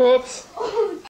Oops.